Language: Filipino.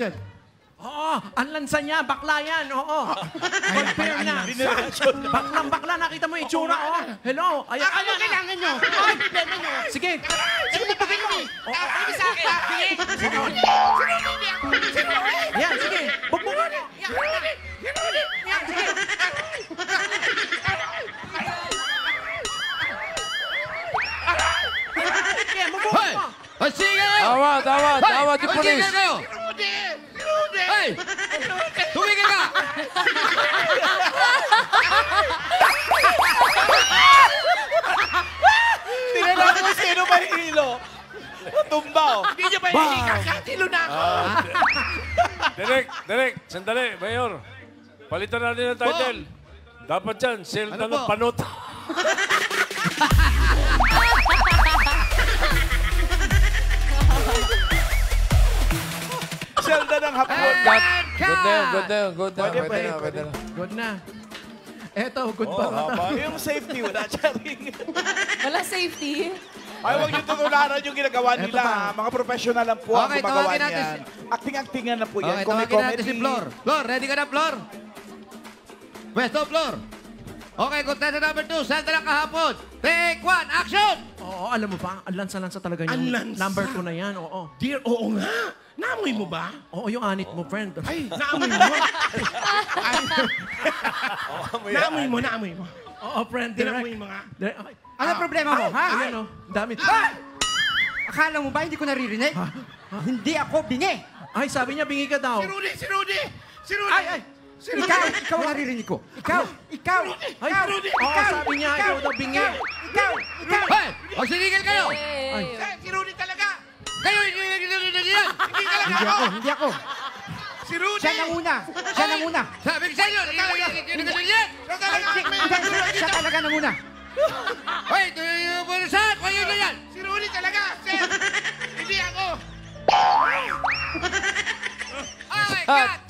action. Oo, ang lansa niya, bakla yan, oo. Compare na. Baklang bakla, nakita mo yung itsura, oh. Hello, ayan. Ah, ano kailangan nyo? Problema nyo? Sige. Sige, magpagay mo. Ano sa akin? Sige. Sinuli. Yan, sige. Sinuli. Yan, sige. Sige, bugbugan Hoy! mo. Hoy, sige! Tawa, tawa, tawa, di Hoy, pulis. sige kayo! Hoy! Tumigil ka! Tinanong mo sino mahilo. Tumba, oh. Hindi nyo ba yung kakatilo na ako? Direk, Direk, sandali, Mayor. Palitan natin ang title. Dapat yan, Zelda Ano ng po? panot. Zelda ng hapon. Cut! Good na yun, good na yun, good na. Pwede, Pwede pwede, na, pwede na. Good na. Eto, good Oh, pa. haba. Yung safety, wala charing. Wala safety. Ay, huwag niyo tutularan yung ginagawa Eto nila. pa. ha. Mga professional lang po ang Okay, gumagawa tawagin natin niyan. Acting-actingan na po yan. Okay, Kung may tawagin natin si comedy- Flor. Flor, ready ka na, Flor? Pwesto, Flor. Okay, contestant number two, Zelda ng kahapon. Take one, action! Oo, alam mo ba? Ang lansa-lansa talaga yung Ang lansa? number two na yan. Oo. Dear, oo nga. Naamoy mo ba? Oo, yung anit mo, friend. Ay, naamoy mo. naamoy mo, naamoy mo. Oo, friend. Direct. Tinamoy mo nga. Direct. Ay, Ano problema mo, ha? Ayan, oh. Ang Dami. Akala mo ba hindi ko naririnig? Hindi ako bingi. Ay, sabi niya, bingi ka daw. Si Rudy, si Rudy! Si Rudy! Ay, ay. Si Rudy! Ikaw, ikaw ang naririnig ko. Ikaw, ikaw, Ay, ikaw, Rudy. Oo, ikaw, sabi niya, ikaw daw bingi. Ikaw, ikaw, ikaw. Hoy! O, sinigil kayo! Eh, Si Rudy yan! Hindi talaga Hindi ako! ako, hindi ako. Si Rudy! Siya nanguna. Siya nanguna. Sabi ko sa inyo, hindi hindi yan! Siya talaga! May nagulong siya dito. talaga nanguna. Hoy, tuloy mo sa kayo na yan! Si Rudy talaga! Sir! Hindi ako! Okay, cut!